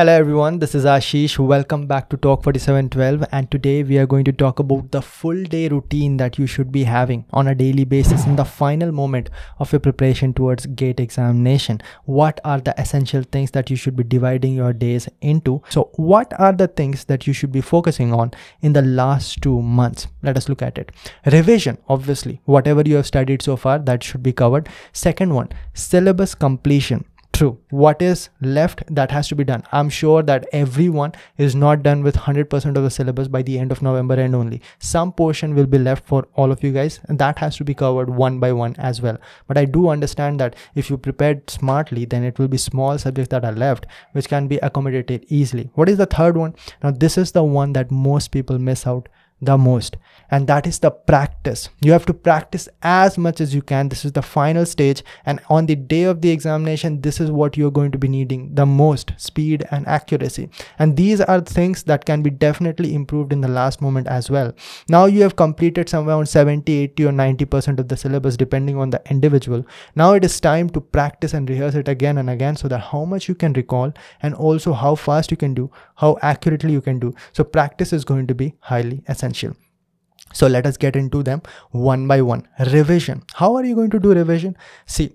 Hello everyone, this is Ashish. Welcome back to Torq 4712 and today we are going to talk about the full day routine that you should be having on a daily basis in the final moment of your preparation towards GATE examination. What are the essential things that you should be dividing your days into? So what are the things that you should be focusing on in the last two months? Let us look at it. Revision, obviously, whatever you have studied so far that should be covered. Second one, syllabus completion true what is left that has to be done? I'm sure that everyone is not done with 100% of the syllabus by the end of november and only. Some portion will be left for all of you guys. And that has to be covered one by one as well. But i do understand that if you prepared smartly then it will be small subjects that are left which can be accommodated easily. What is the third one? Now this is the one that most people miss out the most. And that is the practice. You have to practice as much as you can. This is the final stage. And on the day of the examination this is what you're going to be needing the most speed and accuracy. And these are things that can be definitely improved in the last moment as well. Now you have completed somewhere on 70 80 or 90 percent of the syllabus depending on the individual. Now it is time to practice and rehearse it again and again so that how much you can recall and also how fast you can do how accurately you can do. So practice is going to be highly essential. So let us get into them one by one. Revision. How are you going to do revision? See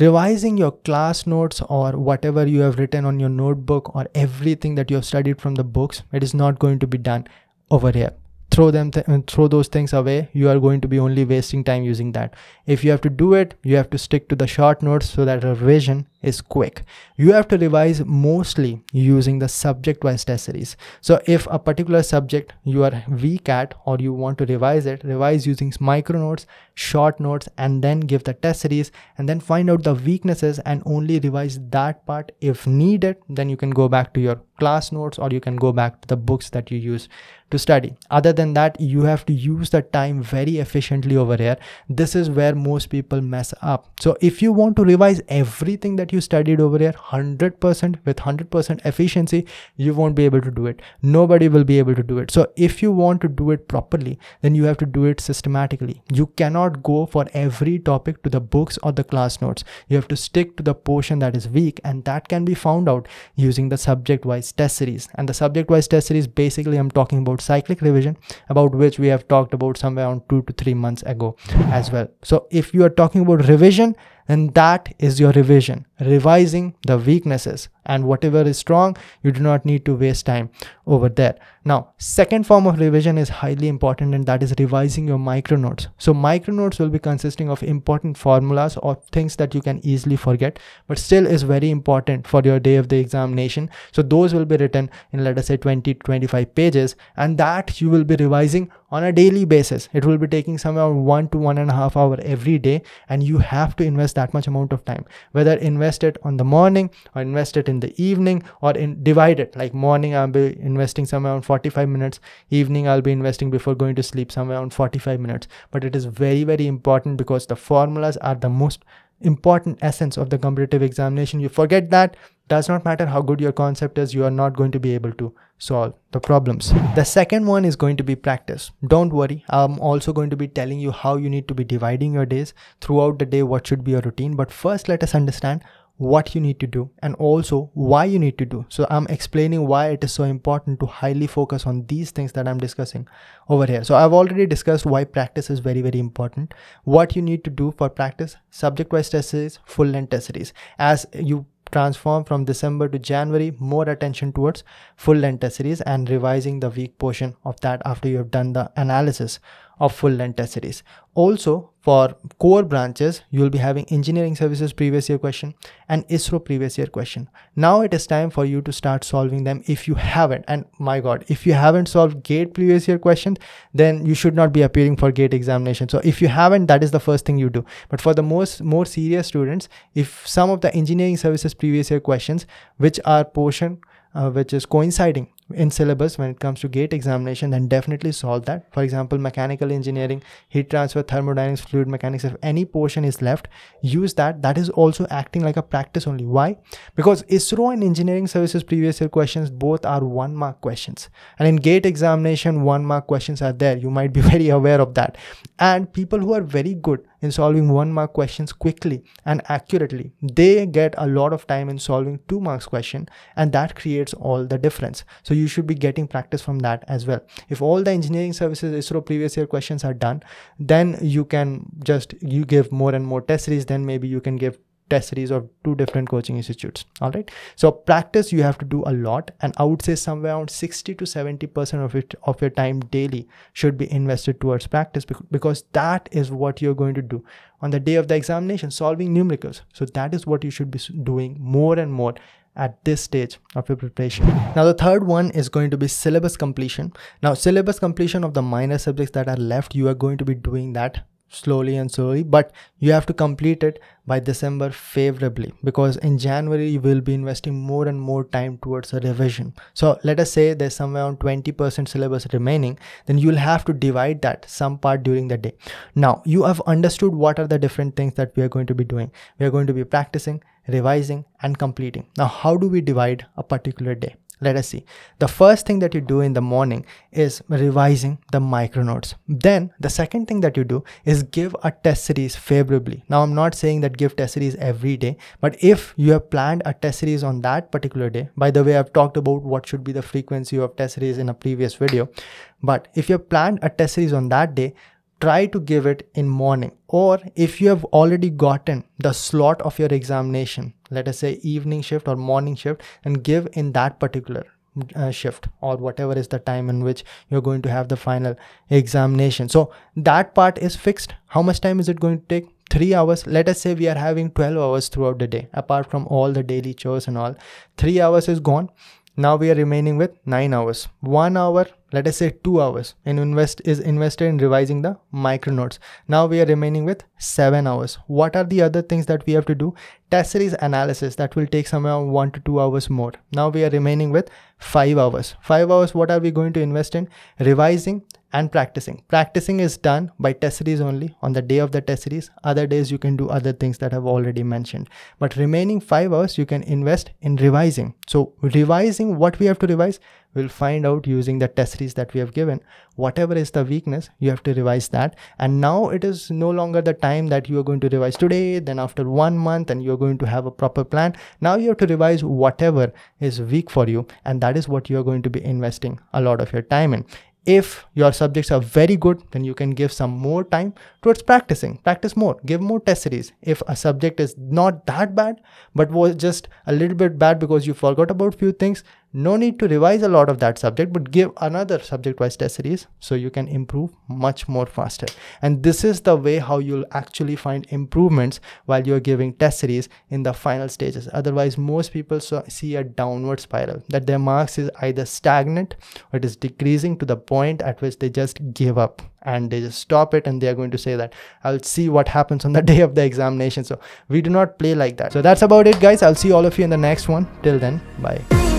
revising your class notes or whatever you have written on your notebook or everything that you have studied from the books it is not going to be done over here. Throw them th uh, throw those things away. You are going to be only wasting time using that. If you have to do it you have to stick to the short notes so that revision is quick. You have to revise mostly using the subject wise test series. So if a particular subject you are weak at or you want to revise it revise using micro notes short notes and then give the test series and then find out the weaknesses and only revise that part. If needed then you can go back to your class notes or you can go back to the books that you use to study. Other than that you have to use the time very efficiently over here. This is where most people mess up. So if you want to revise everything that you studied over here 100% with 100% efficiency you won't be able to do it. Nobody will be able to do it. So if you want to do it properly then you have to do it systematically. You cannot go for every topic to the books or the class notes. You have to stick to the portion that is weak and that can be found out using the subject wise test series. And the subject wise test series basically i'm talking about cyclic revision about which we have talked about somewhere around two to three months ago as well. So if you are talking about revision then that is your revision revising the weaknesses and whatever is strong you do not need to waste time over there. Now second form of revision is highly important and that is revising your micro notes so micro notes will be consisting of important formulas or things that you can easily forget but still is very important for your day of the examination. So those will be written in let us say 20 to 25 pages and that you will be revising on a daily basis. It will be taking somewhere one to one and a half hour every day and you have to invest that much amount of time whether invest it on the morning or invest it in the evening or in divide it like morning i'll be investing somewhere around 45 minutes. Evening i'll be investing before going to sleep somewhere around 45 minutes. But it is very very important because the formulas are the most important essence of the competitive examination. You forget that does not matter how good your concept is you are not going to be able to solve the problems. The second one is going to be practice. Don't worry i'm also going to be telling you how you need to be dividing your days throughout the day what should be your routine. But first let us understand what you need to do and also why you need to do. So i'm explaining why it is so important to highly focus on these things that i'm discussing over here. So i've already discussed why practice is very very important. What you need to do for practice subject wise test series full length test series. As you transform from December to January, more attention towards full length test series and revising the weak portion of that after you have done the analysis of full length test series. Also for core branches, you will be having engineering services previous year question and ISRO previous year question. Now it is time for you to start solving them if you haven't. And my God, if you haven't solved GATE previous year questions, then you should not be appearing for GATE examination. So if you haven't, that is the first thing you do. But for the most more serious students, if some of the engineering services previous year questions, which are portion uh, which is coinciding in syllabus when it comes to gate examination then definitely solve that. For example mechanical engineering heat transfer thermodynamics fluid mechanics if any portion is left use that. That is also acting like a practice only. Why? Because isro and engineering services previous year questions both are one mark questions. And in gate examination one mark questions are there. You might be very aware of that. And people who are very good in solving one mark questions quickly and accurately they get a lot of time in solving two marks question and that creates all the difference. So you should be getting practice from that as well. If all the engineering services isro previous year questions are done then you can just you give more and more test series then maybe you can give test series of two different coaching institutes all right? So practice you have to do a lot and i would say somewhere around 60 to 70 percent of it of your time daily should be invested towards practice because that is what you're going to do. On the day of the examination solving numericals. So that is what you should be doing more and more at this stage of your preparation. Now the third one is going to be syllabus completion. Now syllabus completion of the minor subjects that are left, you are going to be doing that slowly and slowly but you have to complete it by december favorably because in january you will be investing more and more time towards a revision. So let us say there's somewhere around 20% syllabus remaining then you'll have to divide that some part during the day. Now you have understood what are the different things that we are going to be doing. We are going to be practicing revising and completing. Now how do we divide a particular day let us see. The first thing that you do in the morning is revising the micronotes. Then the second thing that you do is give a test series favorably. Now I'm not saying that give test series every day, but if you have planned a test series on that particular day, by the way, I've talked about what should be the frequency of test series in a previous video. But if you have planned a test series on that day, try to give it in morning. Or if you have already gotten the slot of your examination let us say evening shift or morning shift and give in that particular uh, shift or whatever is the time in which you're going to have the final examination. So that part is fixed. How much time is it going to take? Three hours. Let us say we are having 12 hours throughout the day apart from all the daily chores and all. Three hours is gone. Now we are remaining with 9 hours. 1 hour let us say 2 hours and invest is invested in revising the micronotes now we are remaining with 7 hours what are the other things that we have to do test series analysis that will take somewhere 1 to 2 hours more now we are remaining with 5 hours 5 hours what are we going to invest in revising and practicing. Practicing is done by test series only on the day of the test series. Other days you can do other things that I've already mentioned. But remaining five hours you can invest in revising. So revising what we have to revise, we'll find out using the test series that we have given. Whatever is the weakness, you have to revise that. And now it is no longer the time that you are going to revise today, then after one month and you're going to have a proper plan. Now you have to revise whatever is weak for you. And that is what you're going to be investing a lot of your time in if your subjects are very good then you can give some more time towards practicing practice more give more test series if a subject is not that bad but was just a little bit bad because you forgot about few things no need to revise a lot of that subject but give another subject wise test series so you can improve much more faster and this is the way how you'll actually find improvements while you're giving test series in the final stages otherwise most people see a downward spiral that their marks is either stagnant or it is decreasing to the point at which they just give up and they just stop it and they are going to say that I'll see what happens on the day of the examination. So we do not play like that. So that's about it guys. I'll see all of you in the next one. Till then, bye.